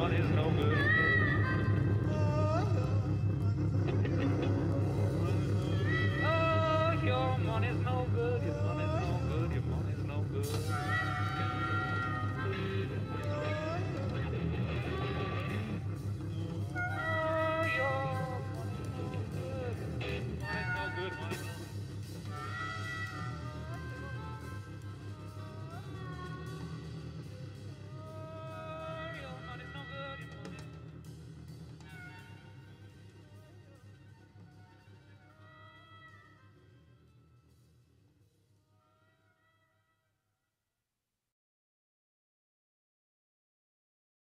one is no